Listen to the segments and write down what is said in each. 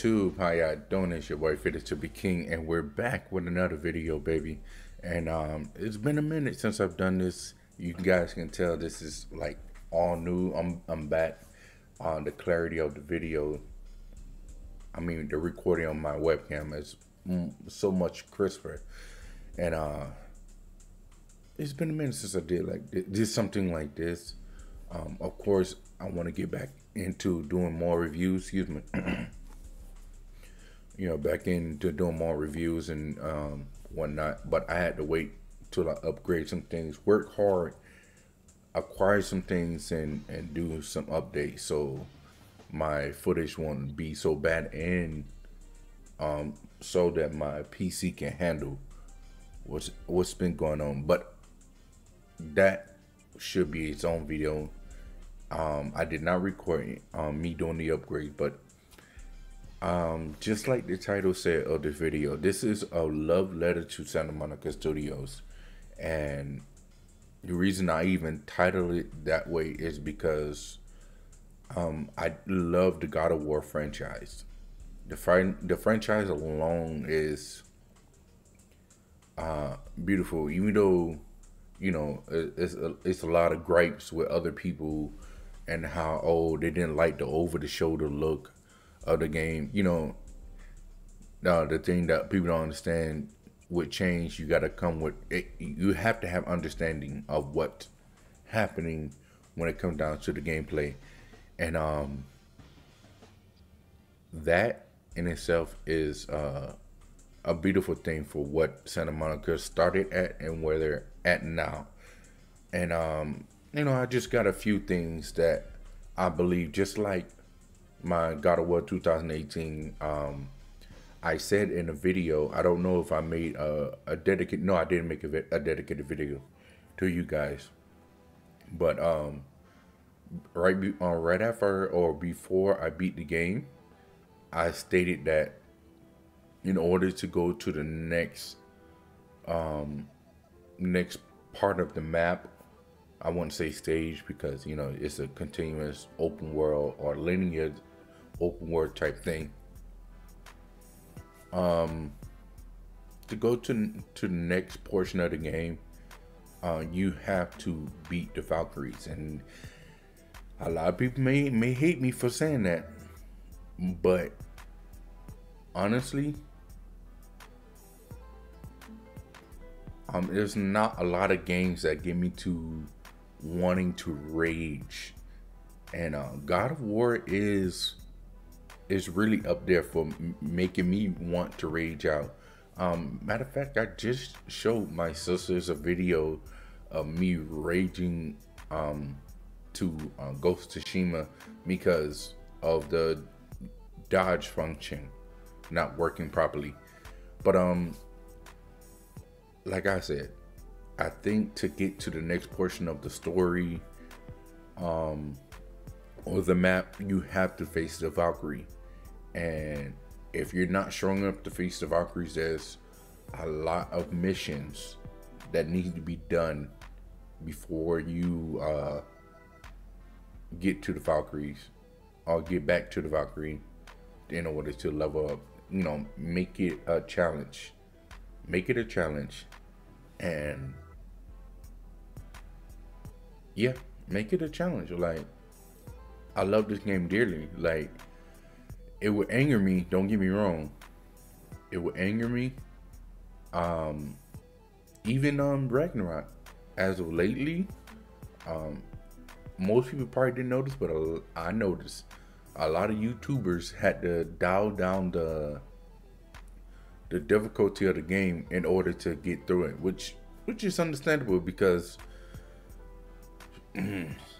YouTube, how y'all doing? It's your boy Fitted to be King, and we're back with another video, baby. And um, it's been a minute since I've done this. You guys can tell this is like all new. I'm I'm back on the clarity of the video. I mean, the recording on my webcam is so much crisper, and uh, it's been a minute since I did like did something like this. Um, of course, I want to get back into doing more reviews. Excuse me. you know, back into doing more reviews and um, whatnot. But I had to wait till I upgrade some things, work hard, acquire some things, and and do some updates so my footage won't be so bad and um, so that my PC can handle what's what's been going on. But that should be its own video. Um, I did not record um, me doing the upgrade, but um, just like the title said of the video, this is a love letter to Santa Monica Studios. And the reason I even titled it that way is because um, I love the God of War franchise. The, fr- the franchise alone is uh, beautiful, even though, you know, it's a, it's a lot of gripes with other people and how, oh, they didn't like the over the shoulder look of the game. You know, uh, the thing that people don't understand with change, you got to come with it. You have to have understanding of what's happening when it comes down to the gameplay, and um, that in itself is uh, a beautiful thing for what Santa Monica started at and where they're at now. And um, you know, I just got a few things that I believe, just like my God of War 2018. Um, I said in a video, I don't know if I made a, a dedicated, no, I didn't make a, a dedicated video to you guys. But um, right, be, uh, right after or before I beat the game, I stated that in order to go to the next um, next part of the map I wouldn't say stage because you know it's a continuous open world or linear open world type thing. Um, to go to to the next portion of the game, uh, you have to beat the Valkyries, and a lot of people may may hate me for saying that, but honestly, um, there's not a lot of games that get me to wanting to rage, and uh, God of War is is really up there for making me want to rage out. Um, matter of fact, I just showed my sisters a video of me raging um, to uh, Ghost Tsushima because of the dodge function not working properly. But um, like I said, I think to get to the next portion of the story, um, or the map, you have to face the Valkyrie. And if you're not showing up to Feast of Valkyries, there's a lot of missions that need to be done before you uh, get to the Valkyries or get back to the Valkyrie in order to level up. You know, make it a challenge. Make it a challenge. And yeah, make it a challenge. Like, I love this game dearly. Like, it would anger me. Don't get me wrong. It would anger me. Um, even um Ragnarok, as of lately, um, most people probably didn't notice, but I noticed a lot of YouTubers had to dial down the the difficulty of the game in order to get through it, which which is understandable because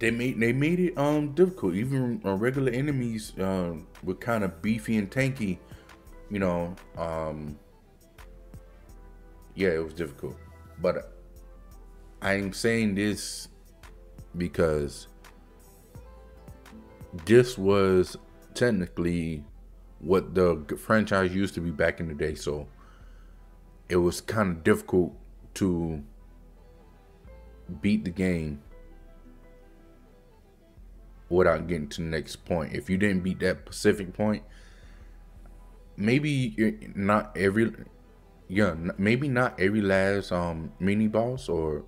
they made they made it um difficult. Even uh, regular enemies um were kind of beefy and tanky, you know. Um, yeah, it was difficult. But I'm saying this because this was technically what the franchise used to be back in the day. So it was kind of difficult to beat the game without getting to the next point. If you didn't beat that Pacific point, maybe not every yeah, maybe not every last um mini boss or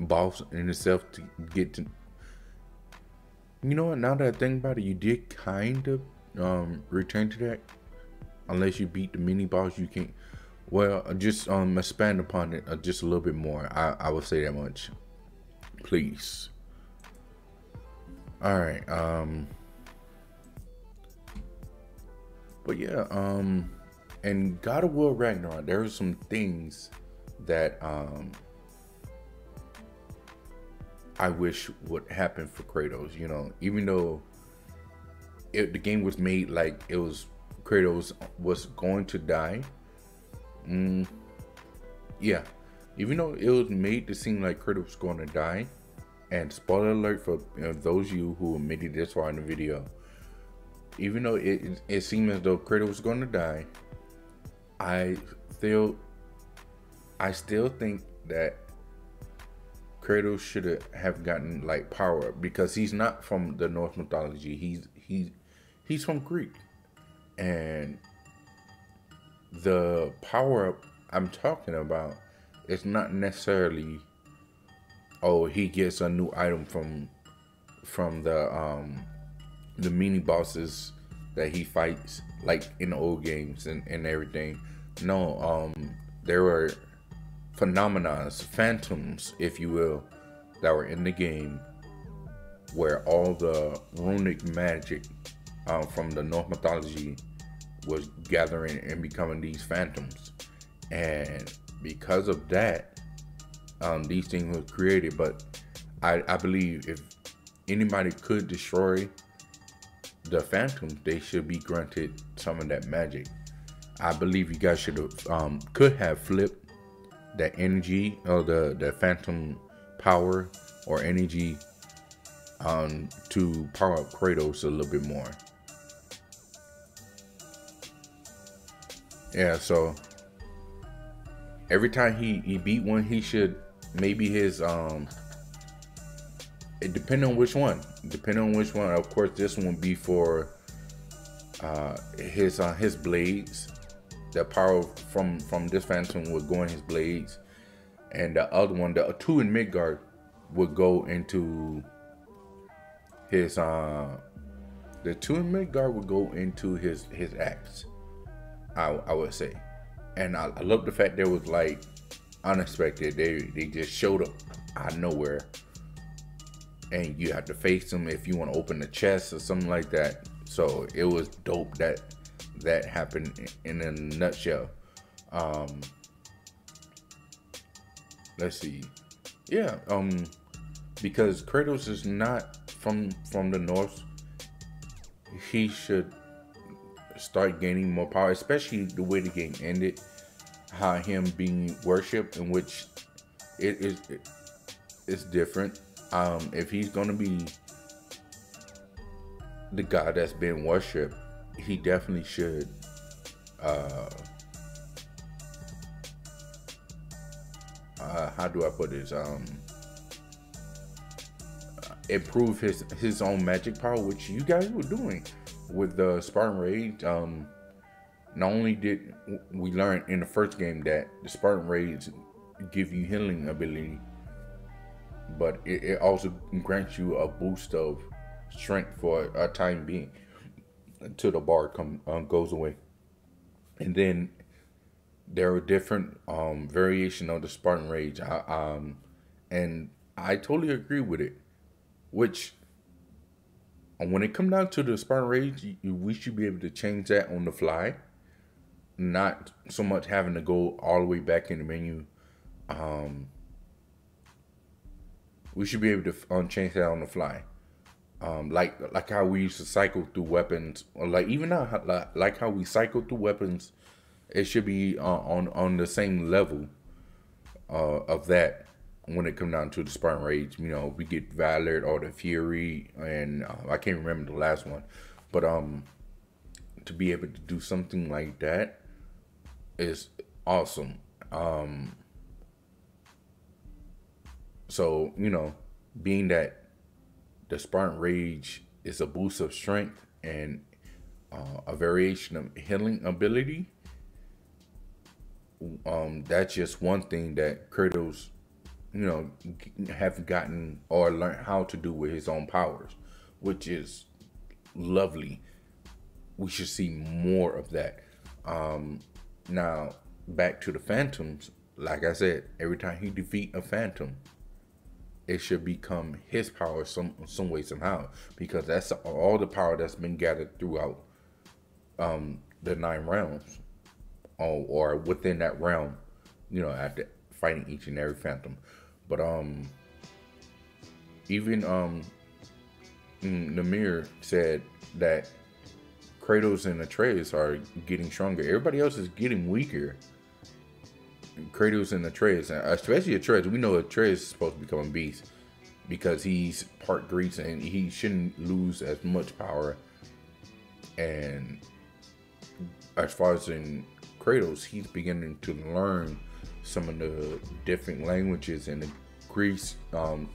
boss in itself to get to you know what now that i think about it you did kind of um return to that. Unless you beat the mini boss you can't well just um expand upon it uh, just a little bit more. I i would say that much. Please all right um but yeah um and god of war ragnarok there are some things that um I wish would happen for Kratos. You know, even though it, the game was made like it was Kratos was going to die. Mm, yeah, even though it was made to seem like Kratos was going to die, and spoiler alert for you know, those of you who made it this far in the video, even though it it seemed as though Kratos was going to die, I still I still think that Kratos should have gotten like power because he's not from the Norse mythology. He's he's he's from Greek, and the power up I'm talking about is not necessarily oh he gets a new item from from the um the mini bosses that he fights like in the old games and, and everything. No, um there were phenomenons, phantoms, if you will, that were in the game where all the runic magic um, from the Norse mythology was gathering and becoming these phantoms. And because of that, um, these things were created. But I, I believe if anybody could destroy the phantoms, they should be granted some of that magic. I believe you guys should have um, could have flipped that energy or the the phantom power or energy um to power up Kratos a little bit more. Yeah, so every time he he beat one, he should maybe his um it depending on which one. Depending on which one, of course, this one be for uh his uh, his blades the power from from this phantom would go in his blades, and the other one, the two in Midgard, would go into his uh the two in Midgard would go into his his axe. I I would say, and I, I love the fact there was like unexpected. They they just showed up out of nowhere, and you have to face them if you want to open the chest or something like that. So it was dope that that happened in a nutshell. Um, let's see. Yeah, um, because Kratos is not from from the north. He should start gaining more power, especially the way the game ended. How him being worshipped, in which it is it, it's different. Um, if he's gonna be the god that's been worshipped, he definitely should uh, uh, how do I put this? Um, improve his his own magic power, which you guys were doing with the Spartan Rage. Um, not only did we learn in the first game that the Spartan Rage give you healing ability, but it, it also grants you a boost of strength for a time being until the bar come um, goes away. And then there are different um, variation of the Spartan Rage. I, um, and I totally agree with it. Which, when it comes down to the Spartan Rage, you, we should be able to change that on the fly, not so much having to go all the way back in the menu. Um, we should be able to um, change that on the fly um, like like how we used to cycle through weapons, or like even now, like, like how we cycle through weapons it should be uh, on on the same level uh, of that when it come down to the Spartan Rage. You know, we get Valor or the Fury, and uh, I can't remember the last one, but um, to be able to do something like that is awesome. Um, so you know, being that the Spartan Rage is a boost of strength and uh, a variation of healing ability. Um, that's just one thing that Kratos, you know, have gotten or learned how to do with his own powers, which is lovely. We should see more of that. Um, now, back to the Phantoms. Like I said, every time he defeat a Phantom, it should become his power some some way somehow because that's all the power that's been gathered throughout um, the nine realms, or, or within that realm, you know, after fighting each and every phantom. But um, even um, Namir said that Kratos and Atreus are getting stronger. Everybody else is getting weaker. Kratos and Atreus, especially Atreus. We know Atreus is supposed to become a beast because he's part Greece and he shouldn't lose as much power. And as far as in Kratos, he's beginning to learn some of the different languages in the Greece, um,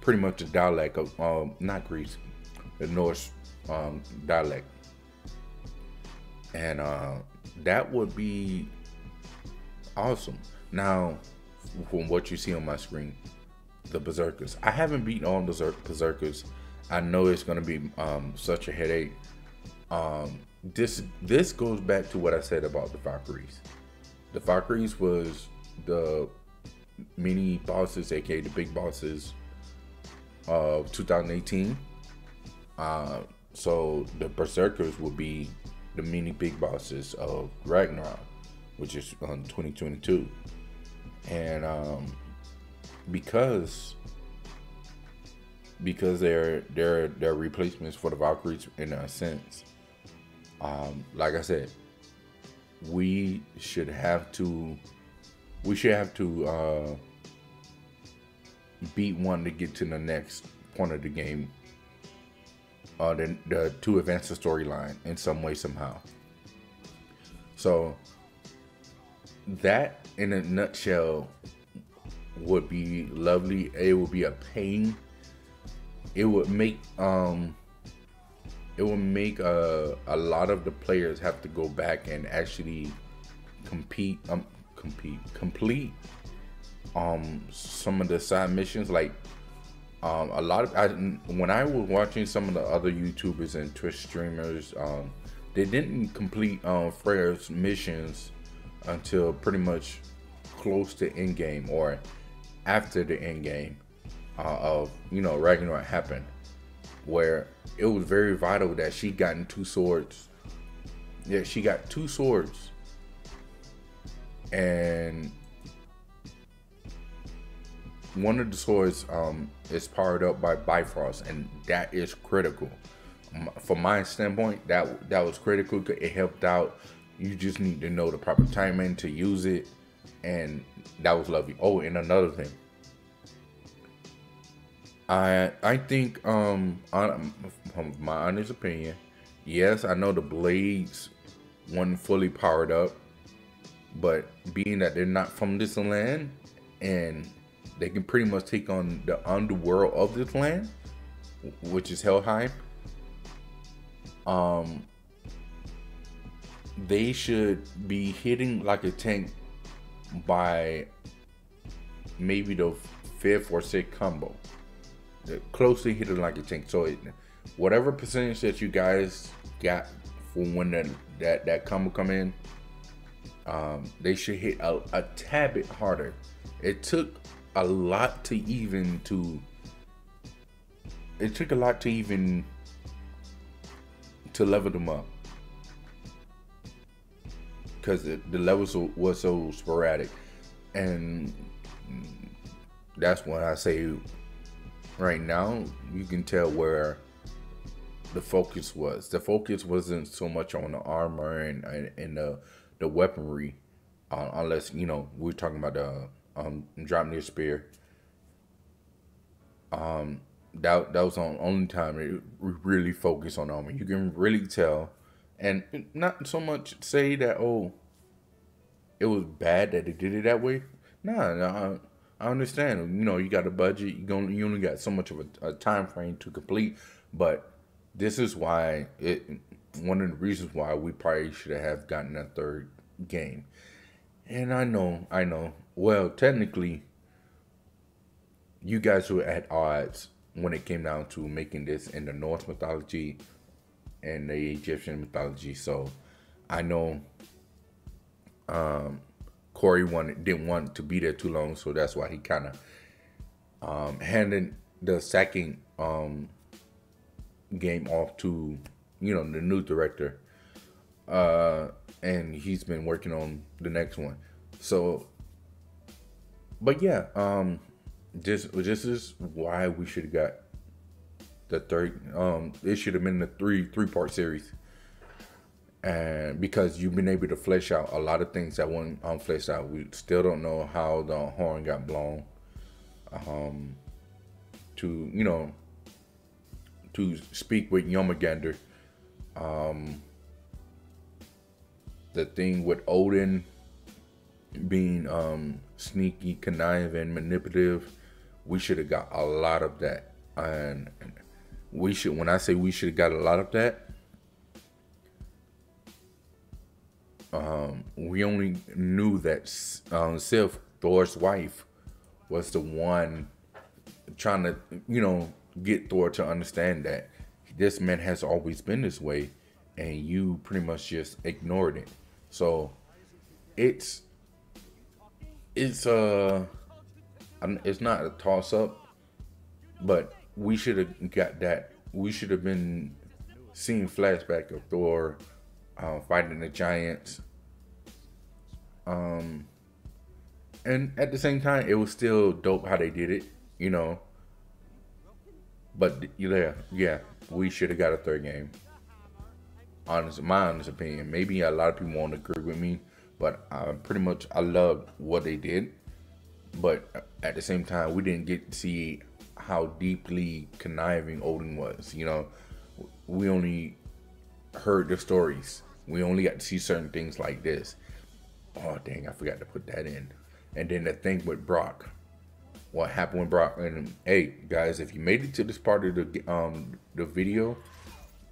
pretty much the dialect of um, not Greece, the Norse um, dialect, and uh, that would be awesome. Now, from what you see on my screen, the Berserkers. I haven't beaten all the Berserkers. I know it's going to be um, such a headache. Um, this this goes back to what I said about the Valkyries. The Valkyries was the mini bosses, aka the big bosses of 2018. Uh, so the Berserkers will be the mini big bosses of Ragnarok, which is on 2022. And um, because because they're they're they're replacements for the Valkyries in a sense um, like I said, we should have to we should have to uh, beat one to get to the next point of the game. Uh, the, the to advance the storyline in some way somehow. So that in a nutshell would be lovely. It would be a pain. It would make um it would make a, a lot of the players have to go back and actually compete um compete complete um some of the side missions like um a lot of I when I was watching some of the other YouTubers and Twitch streamers um they didn't complete um Freya's missions until pretty much close to end game or after the end game uh, of you know Ragnarok happened where it was very vital that she gotten two swords. Yeah, she got two swords. And one of the swords um, is powered up by Bifrost, and that is critical. From my standpoint, that that was critical. It helped out. You just need to know the proper timing to use it, and that was lovely. Oh, and another thing, I I think um on, my honest opinion, yes, I know the blades weren't fully powered up, but being that they're not from this land and they can pretty much take on the underworld of this land, which is Helheim. Um, they should be hitting like a tank by maybe the fifth or sixth combo They're closely hit it like a tank. So it, whatever percentage that you guys got for when that that, that combo come in, um, they should hit a, a tad bit harder. It took a lot to even to. It took a lot to even to level them up because the, the levels was so sporadic, and that's when I say right now, you can tell where the focus was. The focus wasn't so much on the armor and and, and the the weaponry, uh, unless you know we're talking about the um Draupnir spear. Um, that that was the only time it really focused on armor. You can really tell, and not so much say that oh, it was bad that they did it that way. Nah, nah I, I understand. You know, you got a budget. You going you only got so much of a, a time frame to complete, but this is why it. One of the reasons why we probably should have gotten a third game. And I know, I know. Well, technically, you guys were at odds when it came down to making this in the Norse mythology and the Egyptian mythology. So I know um, Cory wanted didn't want to be there too long, so that's why he kind of um, handed the second um, game off to you know the new director, uh, and he's been working on the next one. So, but yeah, um, this this is why we should have got the third. Um, it should have been the three three part series, and because you've been able to flesh out a lot of things that weren't um, fleshed out. We still don't know how the horn got blown. Um, to you know, to speak with Jormungandr. Um, the thing with Odin being um, sneaky, conniving, manipulative we should have got a lot of that. And we should, when I say we should have got a lot of that, um, we only knew that um, Sif, Thor's wife, was the one trying to, you know, get Thor to understand that this man has always been this way, and you pretty much just ignored it. So it's it's uh it's not a toss up, but we should have got that. We should have been seeing flashback of Thor uh, fighting the giants. Um, and at the same time, it was still dope how they did it, you know. But yeah, yeah, we should have got a third game. Honest, my honest opinion. Maybe a lot of people won't agree with me, but I pretty much I love what they did but at the same time, we didn't get to see how deeply conniving Odin was. You know, we only heard the stories. We only got to see certain things like this. Oh dang, I forgot to put that in. And then the thing with Brock. What happened with Brock? And hey, guys, if you made it to this part of the um the video,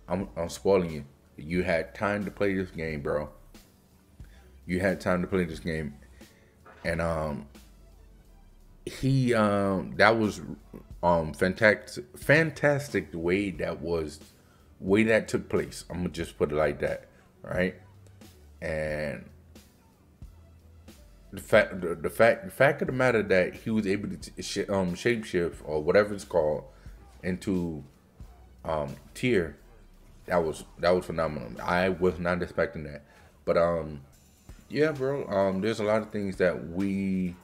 I'm I'm spoiling you. You had time to play this game, bro. You had time to play this game, and um, he um that was um fantastic fantastic the way that was way that took place. I'm gonna just put it like that right? And the fact the, the fact the fact of the matter that he was able to sh- um shapeshift or whatever it's called into um Tyr that was that was phenomenal. I was not expecting that. But um yeah bro um there's a lot of things that we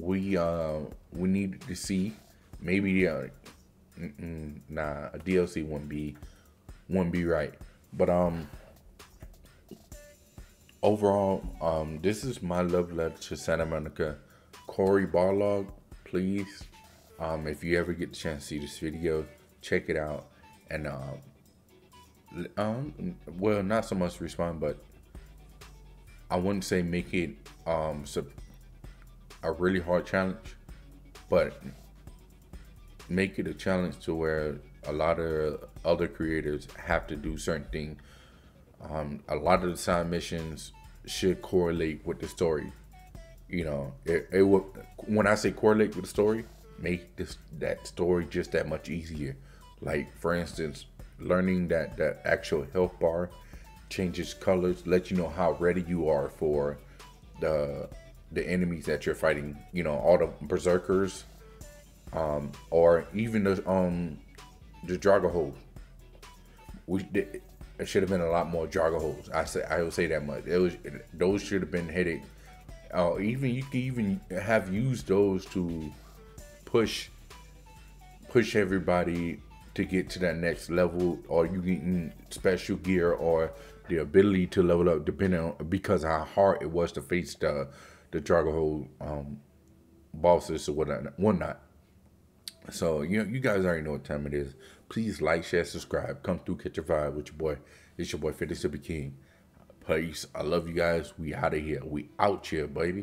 we uh we need to see. Maybe uh nah a DLC wouldn't be wouldn't be right. But um overall um this is my love letter to Santa Monica. Cory Barlog please um if you ever get the chance to see this video check it out. And um um well not so much respond but I wouldn't say make it um a really hard challenge, but make it a challenge to where a lot of other creators have to do certain things. Um, a lot of the side missions should correlate with the story. You know, it, it will. When I say correlate with the story, make this that story just that much easier. Like for instance, learning that that actual health bar changes colors, let you know how ready you are for the the enemies that you're fighting. You know, all the berserkers, um, or even the um the Drago We it should have been a lot more Drago I say I will say that much. It was those should have been headed. Uh, even you can even have used those to push push everybody to get to that next level, or you getting special gear, or the ability to level up depending on because how hard it was to face the the Dragon um bosses or whatnot whatnot. So you know you guys already know what time it is. Please like, share, subscribe. Come through, catch your vibe with your boy. It's your boy 50 Sippy King. Peace. I love you guys. We out of here. We out here, baby.